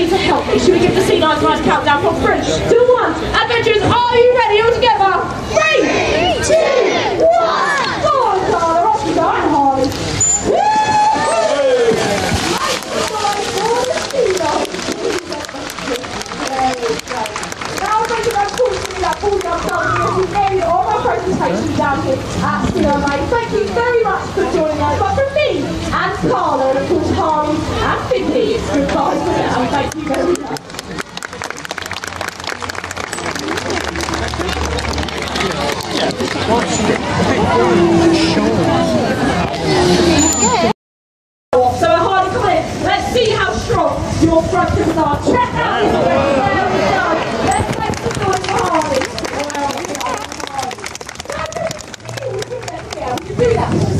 ready to help me? Should we give the sea lions nice countdown from three to one? Adventurers, are you ready all together? Three, two, one. Go on, Carla, off you go, and Harley. Woo! Right side for the sea lions. There we go. Now I'm going to go talk to you about pulling up something as you end all my presentation down here at CMA. Thank you very much for joining us. But from me and Carla, course Harley and Finley, goodbye for now. Thank you very much. So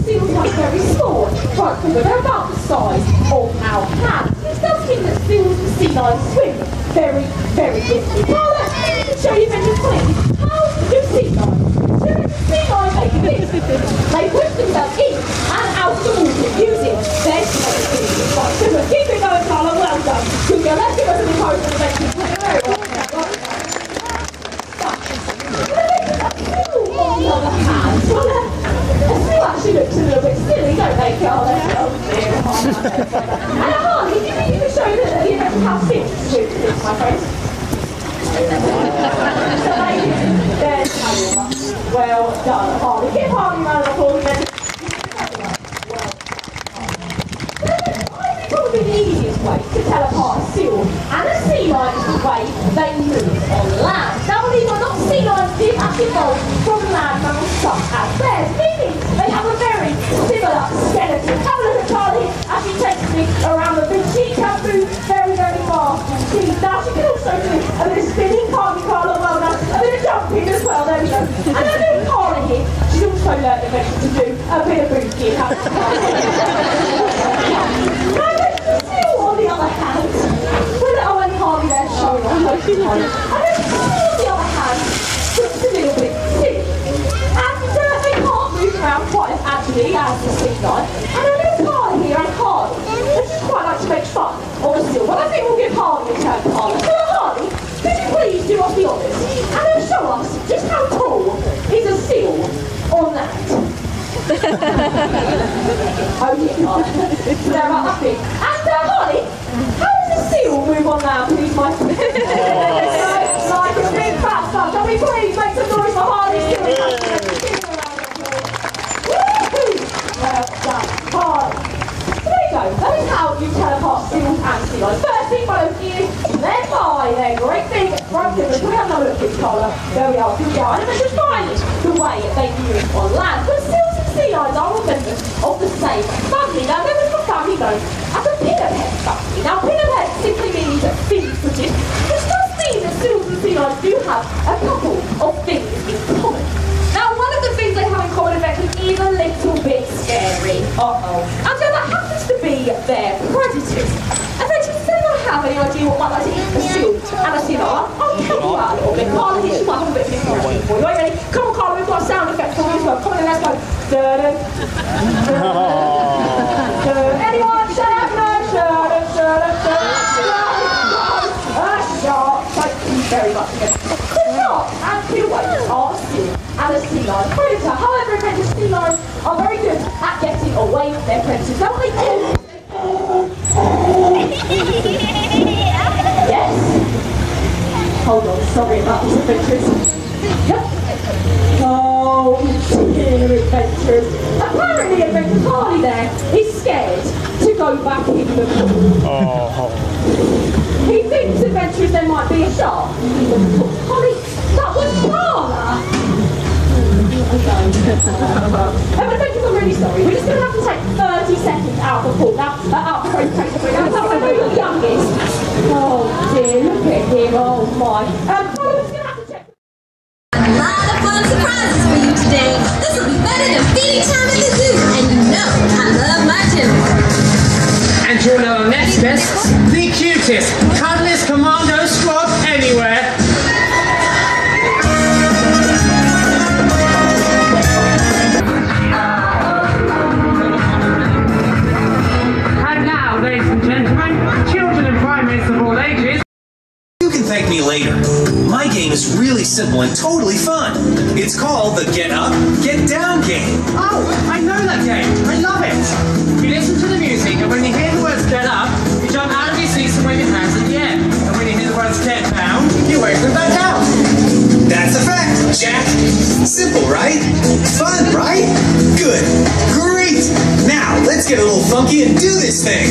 seals are very small. Right, they're about the size of our hands. This does mean that seals and sea lions swim very, very differently. Now, let me show you very quickly. How do sea lions? Do sea lions make a? They push themselves in and out of the water using their tails. Right, super. Keep it going, Carla. Well done. Good girl. Let's give us an encouragement. Thank you. Very well. On the other hand, well, uh, a seal actually looks a little bit silly, don't they, Carla? Oh And Harley, do you you can show seals swim, please, my friends? There's Well done, Harley. Give Harley round of applause. the easiest way to tell apart a seal and a sea lion is the way they move on land. Now, it or not, sea lions did actually quite as the lion. And a little Carla here and Harley, they just quite like to make fun of a seal. Well, I think we'll give Harley a turn, Carla. So, Harley, could you please do us the honours and show us just how tall is a seal on land? Oh dear God. They're about. And uh, Harley, how does a seal move on now, please, my friend? so, like a big fat stuff. Can we please make some noise for Harley seal? Give him a round of applause. Woohoo! Well done, Harley. So there you go. That is how you seals and sea lions. Firstly, follow you, then by their great big front flippers. We have another look at Carla? There we are. Good go. And then just find the way they move on land. But seals and sea lions are all members of the same family. Now, they're a family known as a pinniped family. Now, pinniped simply means fin-footed, which does mean that seals and sea lions do have a couple of things in common. Now, one of the things they have in common is a little bit scary. Uh-oh. That happens to be their predators. Eventually, does anyone have any idea what might like to eat a seal and a sea lion? I'll help you out a little bit. Carla, here she might have a bit of information for you. Are you ready? Come on, Carla, we've got a sound effect for you as well. Come on, then, let's go. Dun-dun. Anyone? Shut up, no. Shut up, shut up, shut up. A. Thank you very much. The shark and pilway are seal and a sea lion predator. However, adventure sea lions are very good at getting away from their predators. Now, what they do is Yes. Hold on, sorry about this adventures. Yep. Oh dear adventures. Apparently adventures Harley there is scared to go back in the pool. He thinks adventures there might be a shark. Holly, that was Carla. Um, adventures, I'm really sorry. We're just going to have to take 30 seconds out of the pool. Now, uh, out of the presentation. Dear, look at you can thank me later. My game is really simple and totally fun. It's called the Get Up, Get Down game. Oh, I know that game. I love it. You listen to the music, and when you hear the words get up, you jump out of your seats and wave your hands at the end. And when you hear the words get down, you wave them back out. That's a fact, Jack. Simple, right? Fun, right? Good. Great. Now, let's get a little funky and do this thing.